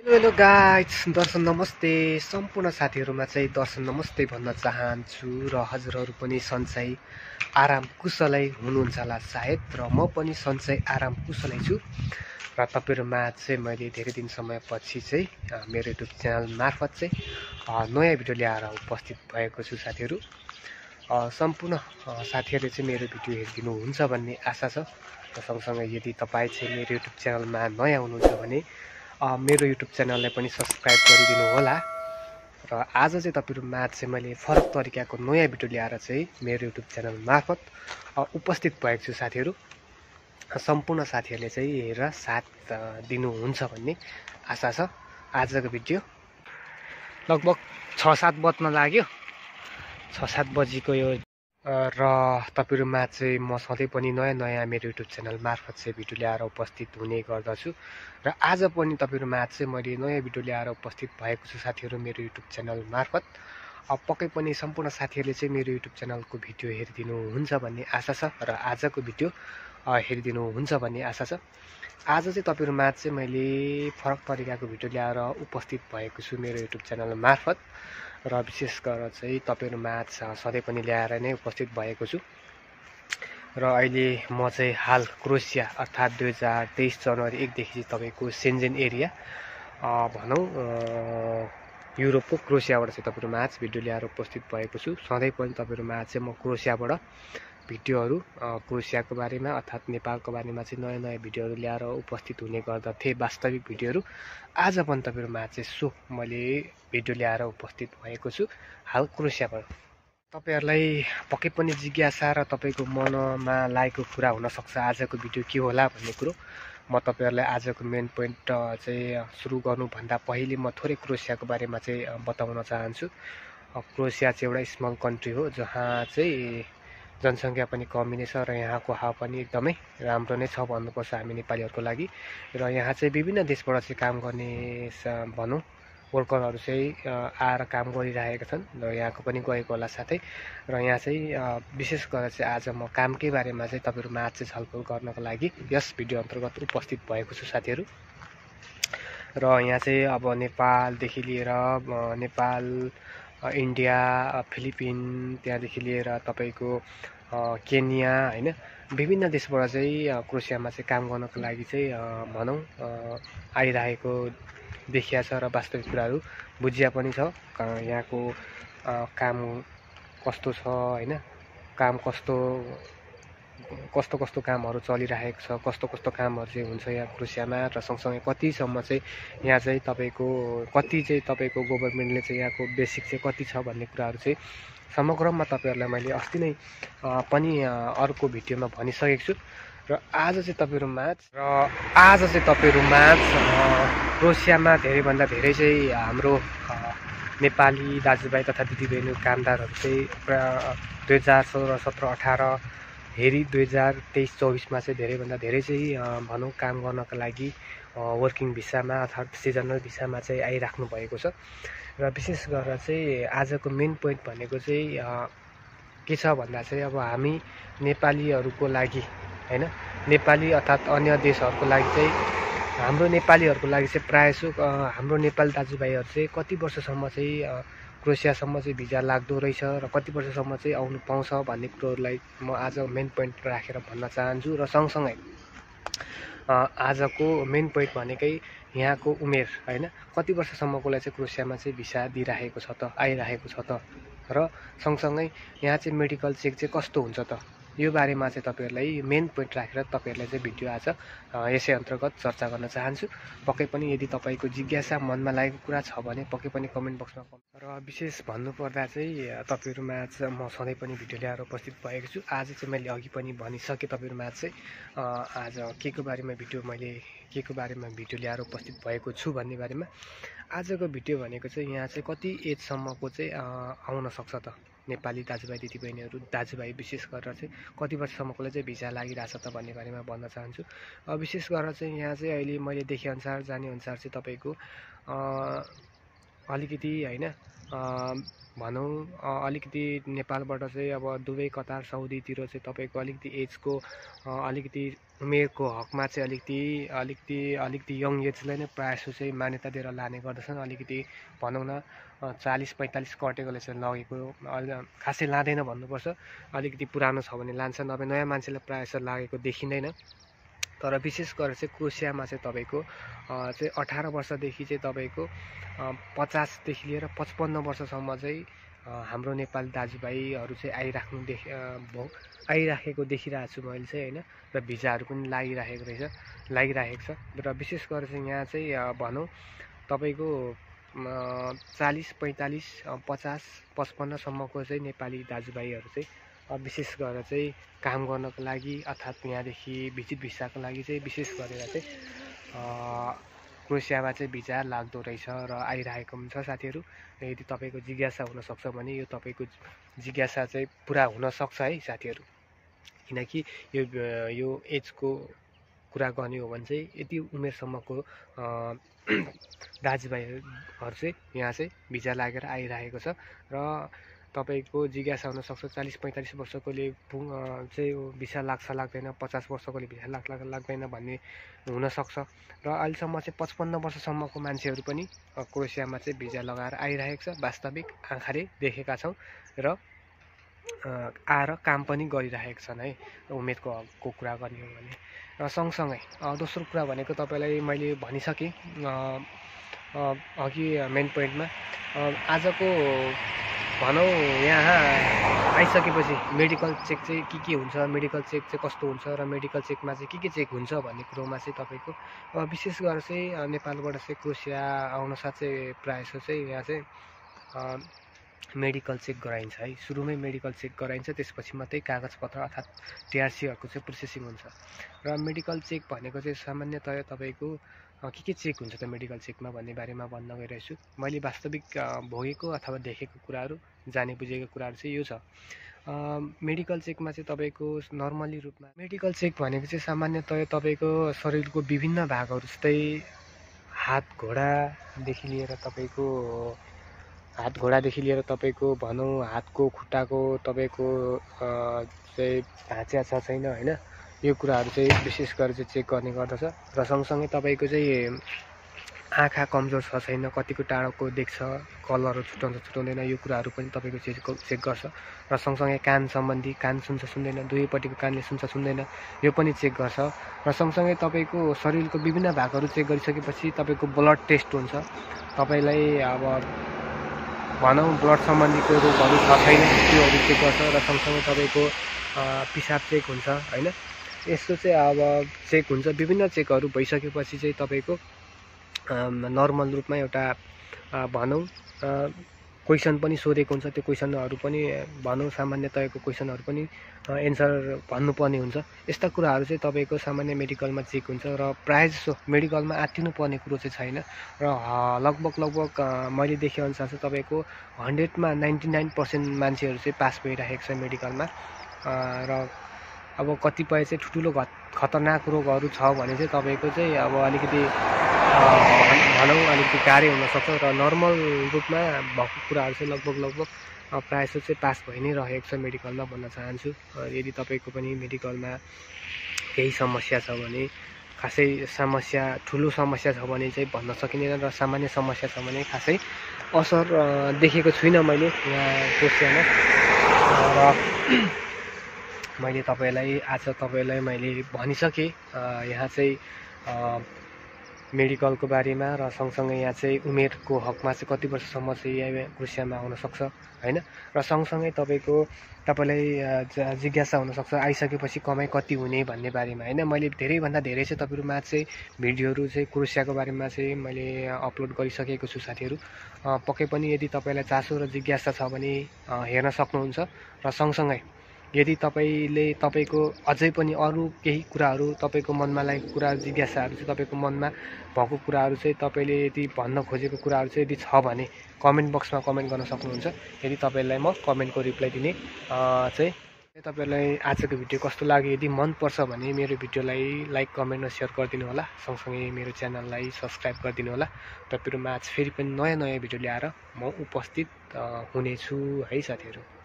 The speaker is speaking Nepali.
हेलो हेलो गाइड्स दर्शन नमस्ते। सम्पूर्ण साथीहरूमा चाहिँ दर्शन नमस्ते भन्न चाहन्छु र हजुरहरू पनि सन्चै आराम कुशलै हुनुहुन्छ होला सायद र म पनि सन्चै आराम कुशलै छु र तपाईँहरूमा चाहिँ मैले धेरै दिन समयपछि चाहिँ मेरो युट्युब च्यानल मार्फत चाहिँ नयाँ भिडियो ल्याएर उपस्थित भएको छु साथीहरू। सम्पूर्ण साथीहरूले चाहिँ मेरो भिडियो हेरिदिनुहुन्छ भन्ने आशा छ र सँगसँगै यदि तपाईँ चाहिँ मेरो युट्युब च्यानलमा नयाँ हुनुहुन्छ भने मेरो युट्युब च्यानललाई पनि सब्सक्राइब गरिदिनु होला। र आज चाहिँ तपाईँहरूमा चाहिँ मैले फरक तरिकाको नयाँ भिडियो ल्याएर चाहिँ मेरो युट्युब च्यानल मार्फत उपस्थित भएको छु साथीहरू। सम्पूर्ण साथीहरूले चाहिँ हेरेर साथ दिनुहुन्छ भन्ने आशा छ। आजको भिडियो लगभग छ सात बज्न लाग्यो। छ सात बजीको यो र तपाईँहरूमा चाहिँ म सधैँ पनि नयाँ नयाँ मेरो युट्युब च्यानल मार्फत चाहिँ भिडियो ल्याएर उपस्थित हुने गर्दछु। र आज पनि तपाईँहरूमा चाहिँ मैले नयाँ भिडियो ल्याएर उपस्थित भएको छु साथीहरू मेरो युट्युब च्यानल मार्फत। पक्कै पनि सम्पूर्ण साथीहरूले चाहिँ मेरो युट्युब च्यानलको भिडियो हेरिदिनुहुन्छ भन्ने आशा छ र आजको भिडियो अ, हेरिदिनुहुन्छ भन्ने आशा छ। आज चाहिँ तपाईँहरूमा चाहिँ मैले फरक तरिकाको भिडियो ल्याएर उपस्थित भएको छु मेरो युट्युब च्यानल मार्फत। र विशेष गरेर चाहिँ तपाईँहरूमा स- सधैँ पनि ल्याएर नै उपस्थित भएको छु। र अहिले म चाहिँ हाल क्रोसिया अर्थात् दुई हजार तेइस जनवरी एकदेखि तपाईँको सेन्जेन एरिया भनौँ युरोपको क्रोसियाबाट चाहिँ तपाईँहरूमा आज भिडियो ल्याएर उपस्थित भएको छु। सधैँ पनि तपाईँहरूमा आज चाहिँ म क्रोसियाबाट भिडियोहरू क्रोसियाको बारेमा अर्थात् नेपालको बारेमा चाहिँ नयाँ नयाँ भिडियोहरू ल्याएर उपस्थित हुने गर्दथे वास्तविक भिडियोहरू। आज पनि तपाईँहरूमा चाहिँ सो मैले भिडियो ल्याएर उपस्थित भएको छु। हाल क्रोसियाबाट तपाईँहरूलाई पक्कै पनि जिज्ञासा र तपाईँको मनमा लागेको कुरा हुनसक्छ आजको भिडियो के होला भन्ने कुरो। म तपाईँहरूलाई आजको मेन पोइन्ट चाहिँ सुरु गर्नुभन्दा पहिले म थोरै क्रोसियाको बारेमा चाहिँ बताउन चाहन्छु। क्रोसिया चाहिँ एउटा स्मल कन्ट्री हो जहाँ चाहिँ जनसङ्ख्या पनि कमी नै छ र यहाँको हावापानी एकदमै राम्रो नै छ भन्नुपर्छ हामी नेपालीहरूको लागि। र यहाँ चाहिँ विभिन्न देशबाट चाहिँ काम गर्ने भनौँ वर्करहरू चाहिँ आएर काम गरिरहेका छन् र यहाँको पनि गएको होला साथै। र यहाँ चाहिँ विशेष गरेर चाहिँ आज म कामकै बारेमा चाहिँ तपाईँहरूमा आज चाहिँ छलफल गर्नको लागि यस भिडियो अन्तर्गत उपस्थित भएको छु साथीहरू। र यहाँ चाहिँ अब नेपालदेखि लिएर नेपाल इन्डिया फिलिपिन त्यहाँदेखि लिएर तपाईँको केन्या होइन? विभिन्न देशबाट चाहिँ क्रोसियामा चाहिँ काम गर्नको लागि चाहिँ भनौँ आइरहेको देखिया छ र वास्तविक कुराहरू बुझिया पनि छ। यहाँको काम कस्तो छ होइन? काम कस्तो कस्तो कस्तो कामहरू चलिरहेको छ कस्तो कस्तो कामहरू चाहिँ हुन्छ यहाँ क्रोसियामा र सँगसँगै कतिसम्म चाहिँ यहाँ चाहिँ तपाईँको कति चाहिँ तपाईँको गभर्मेन्टले चाहिँ यहाँको बेसिक चाहिँ कति छ भन्ने कुराहरू चाहिँ समग्रमा तपाईँहरूलाई मैले अस्ति नै पनि अर्को भिडियोमा भनिसकेको छु। र आज चाहिँ तपाईँहरूमा र आज चाहिँ तपाईँहरूमा क्रोसियामा धेरैभन्दा धेरै चाहिँ हाम्रो नेपाली दाजुभाइ तथा दिदीबहिनी कामदारहरू चाहिँ प्रा- दुई हजार सोह्र सत्र अठार हेरी दुई हजार तेइस चौबिसमा चाहिँ धेरैभन्दा धेरै चाहिँ भनौँ काम गर्नको लागि वर्किङ भिसामा अर्थात् सिजनल भिसामा चाहिँ आइराख्नु भएको छ। र विशेष गरेर चाहिँ आजको मेन पोइन्ट भनेको चाहिँ के छ भन्दा चाहिँ अब हामी नेपालीहरूको लागि होइन? नेपाली अर्थात् अन्य देशहरूको लागि चाहिँ हाम्रो नेपालीहरूको लागि चाहिँ प्रायः अ, हाम्रो नेपाली दाजुभाइहरू चाहिँ कति वर्षसम्म चाहिँ क्रोसियासम्म चाहिँ भिजा लाग्दो रहेछ र कति वर्षसम्म चाहिँ आउनु पाउँछ भन्ने कुरोहरूलाई म आज मेन पोइन्ट राखेर भन्न चाहन्छु र सँगसँगै आजको मेन पोइन्ट भनेकै यहाँको उमेर होइन? कति वर्षसम्मकोलाई चाहिँ क्रोसियामा चाहिँ भिसा दिइराखेको छ त आइरहेको छ त? र सँगसँगै यहाँ चाहिँ मेडिकल चेक चाहिँ कस्तो हुन्छ त? यो बारेमा चाहिँ तपाईँहरूलाई मेन पोइन्ट राखेर तपाईँहरूलाई चाहिँ भिडियो आज। यसै अन्तर्गत चर्चा गर्न चाहन्छु। पक्कै पनि यदि तपाईँको जिज्ञासा मनमा लागेको कुरा छ भने पक्कै पनि कमेन्ट बक्समा र विशेष भन्नुपर्दा चाहिँ तपाईँहरूमा म सधैँ पनि भिडियो ल्याएर उपस्थित भएको छु। आज चाहिँ मैले अघि पनि भनिसकेँ तपाईँहरूमा चाहिँ आज के को बारेमा भिडियो मैले के को बारेमा भिडियो ल्याएर उपस्थित भएको छु भन्ने बारेमा। आजको भिडियो भनेको चाहिँ यहाँ चाहिँ कति एजसम्मको चाहिँ आउन सक्छ त? नेपाली दाजुभाइ दिदीबहिनीहरू दाजुभाइ विशेष गरेर चाहिँ कति वर्षसम्मकोलाई चाहिँ भिजा लागिरहेछ त भन्ने बारेमा भन्न चाहन्छु। विशेष गरेर चाहिँ यहाँ चाहिँ अहिले मैले देखेअनुसार जानेअनुसार चाहिँ तपाईँको अलिकति होइन भनौँ अलिकति नेपालबाट चाहिँ अब दुबई कतार साउदीतिर चाहिँ तपाईँको अलिकति एजको अलिकति उमेरको हकमा चाहिँ अलिकति अलिकति अलिकति यङ एजलाई नै प्रायः जस्तो चाहिँ मान्यता दिएर लाने गर्दछन्। अलिकति भनौँ न चालिस पैँतालिस कटेकोले चाहिँ लगेको खासै लाँदैन भन्नुपर्छ। अलिकति पुरानो छ भने लान्छ नभए नयाँ मान्छेलाई प्रायः जस्तो लागेको देखिँदैन। तर विशेष गरेर चाहिँ क्रोसियामा चाहिँ तपाईँको चाहिँ अठार वर्षदेखि चाहिँ तपाईँको पचासदेखि लिएर पचपन्न वर्षसम्म चाहिँ हाम्रो नेपाली दाजुभाइहरू चाहिँ आइराख्नु देख आइराखेको देखिरहेको छु मैले चाहिँ होइन। र भिजाहरू पनि लागिराखेको रहेछ लागिराखेको छ। र विशेष गरेर चाहिँ यहाँ चाहिँ भनौँ तपाईँको चालिस पैँतालिस पचास पचपन्नसम्मको चाहिँ नेपाली दाजुभाइहरू चाहिँ विशेष गरेर चाहिँ काम गर्नको लागि अर्थात् यहाँदेखि भिजिट भिसाको लागि चाहिँ विशेष गरेर चाहिँ क्रोसियामा चाहिँ भिजा लाग्दो रहेछ र आइरहेको पनि छ साथीहरू। यदि तपाईँको जिज्ञासा हुनसक्छ भने यो तपाईँको जिज्ञासा चाहिँ पुरा हुनसक्छ है साथीहरू। किनकि यो यो एजको कुरा गर्ने हो भने चाहिँ यति उमेरसम्मको दाजुभाइहरू चाहिँ यहाँ चाहिँ भिजा लागेर आइरहेको छ र तपाईँको जिज्ञासा हुनसक्छ चालिस पैँतालिस वर्षकोले चाहिँ भिसा लाग्छ लाग्दैन पचास वर्षकोले भिसा लाग लाग्दैन भन्ने हुनसक्छ र अहिलेसम्म चाहिँ पचपन्न वर्षसम्मको मान्छेहरू पनि क्रोसियामा चाहिँ भिजा लगाएर आइरहेको छ वास्तविक आँखाले देखेका छौँ र आएर काम पनि गरिरहेका छन् है उमेरको हकको कुरा गर्ने हो भने। र सँगसँगै दोस्रो कुरा भनेको तपाईँलाई मैले भनिसकेँ अघि मेन पोइन्टमा आजको भनौँ यहाँ आइसकेपछि मेडिकल चेक चाहिँ के के हुन्छ मेडिकल चेक चाहिँ कस्तो हुन्छ र मेडिकल चेकमा चाहिँ के के चेक हुन्छ भन्ने कुरोमा चाहिँ तपाईँको विशेष गरेर चाहिँ नेपालबाट चाहिँ क्रोसिया आउनसाथ चाहिँ प्रायः जस्तो चाहिँ यहाँ चाहिँ मेडिकल चेक गराइन्छ है। सुरुमै मेडिकल चेक गराइन्छ त्यसपछि मात्रै कागजपत्र अर्थात् टिआरसीहरूको चाहिँ प्रोसेसिङ हुन्छ। र मेडिकल चेक भनेको चाहिँ सामान्यतया तपाईँको के के चेक हुन्छ त मेडिकल चेकमा भन्ने बारेमा भन्न गइरहेछु? मैले वास्तविक भोगेको अथवा देखेको कुराहरू जाने बुझेको कुराहरू चाहिँ यो छ। मेडिकल चेकमा चाहिँ तपाईँको नर्मली रूपमा मेडिकल चेक भनेको चाहिँ सामान्यतया तपाईँको शरीरको विभिन्न भागहरू जस्तै हात घोडादेखि लिएर तपाईँको हात घोडादेखि लिएर तपाईँको भनौँ हातको खुट्टाको तपाईँको चाहिँ ढाँचा छ छैन होइन? यो कुराहरू चाहिँ विशेष गरेर चाहिँ चेक गर्ने गर्दछ। र सँगसँगै तपाईँको चाहिँ आँखा कमजोर छ छैन कतिको टाढोको देख्छ कलरहरू छुट्याउँछ छुट्याउँदैन यो कुराहरू पनि तपाईँको चेक चेक गर्छ। र सँगसँगै कान सम्बन्धी कान सुन्छ सुन्दैन दुवैपट्टिको कानले सुन्छ सुन्दैन यो पनि चेक गर्छ। र सँगसँगै तपाईँको शरीरको विभिन्न भागहरू चेक गरिसकेपछि तपाईँको ब्लड टेस्ट हुन्छ। तपाईँलाई अब भनौँ ब्लड सम्बन्धीको रोगहरू छ छैन त्योहरू चेक गर्छ। र सँगसँगै तपाईँको पिसाब चेक हुन्छ होइन? यस्तो चाहिँ अब चेक हुन्छ। विभिन्न चेकहरू भइसकेपछि चाहिँ तपाईँको नर्मल रूपमा एउटा भनौँ क्वेसन पनि सोधेको हुन्छ। त्यो क्वेसनहरू पनि भनौँ सामान्यतयाको क्वेसनहरू पनि एन्सर भन्नुपर्ने हुन्छ। यस्ता कुराहरू चाहिँ तपाईँको सामान्य मेडिकलमा चेक हुन्छ र प्रायः जसो मेडिकलमा आत्तिनु पर्ने कुरो चाहिँ छैन। र लगभग लगभग मैले देखेअनुसार चाहिँ तपाईँको हन्ड्रेडमा नाइन्टी नाइन पर्सेन्ट मान्छेहरू चाहिँ पास भइरहेको छ मेडिकलमा र अब कतिपय चाहिँ ठुल्ठुलो खतरनाक रोगहरू छ भने चाहिँ तपाईँको चाहिँ अब अलिकति भनौँ अलिकति गाह्रै हुनसक्छ र नर्मल रूपमा भएको कुराहरू चाहिँ लगभग लगभग प्रायः जस्तो चाहिँ पास भइ नै रहेको छ मेडिकलमा भन्न चाहन्छु। यदि तपाईँको पनि मेडिकलमा केही समस्या छ भने खासै समस्या ठुलो समस्या छ भने चाहिँ भन्न सकिँदैन र सामान्य समस्या छ भने खासै असर देखेको छुइनँ मैले यहाँ कोसियामा र मैले तपाईँलाई आज तपाईँलाई मैले भनिसकेँ यहाँ चाहिँ मेडिकलको बारेमा र सँगसँगै यहाँ चाहिँ उमेरको हकमा चाहिँ कति वर्षसम्म चाहिँ यहाँ क्रुसियामा आउनसक्छ होइन? र सँगसँगै तपाईँको तपाईँलाई जिज्ञासा हुनसक्छ आइसकेपछि कमाइ कति हुने भन्ने बारेमा होइन? मैले धेरैभन्दा धेरै चाहिँ तपाईँहरूमा चाहिँ भिडियोहरू चाहिँ क्रुसियाको बारेमा चाहिँ मैले अपलोड गरिसकेको छु साथीहरू। पक्कै पनि यदि तपाईँलाई चासो र जिज्ञासा छ भने हेर्न सक्नुहुन्छ र सँगसँगै यदि तपाईँले तपाईँको अझै पनि अरू केही कुराहरू तपाईँको मनमा लागेको कुरा जिज्ञासाहरू चाहिँ तपाईँको मनमा भएको कुराहरू चाहिँ तपाईँले यदि भन्न खोजेको कुराहरू चाहिँ यदि छ भने कमेन्ट बक्समा कमेन्ट गर्न सक्नुहुन्छ। यदि तपाईँलाई म कमेन्टको रिप्लाई दिने चाहिँ तपाईँहरूलाई आजको भिडियो कस्तो लाग्यो यदि मनपर्छ भने मेरो भिडियोलाई लाइक कमेन्ट र सेयर गरिदिनु होला। सँगसँगै मेरो च्यानललाई सब्सक्राइब गरिदिनु होला। तपाईँहरूमा आज फेरि पनि नयाँ नयाँ भिडियो ल्याएर म उपस्थित हुनेछु है साथीहरू।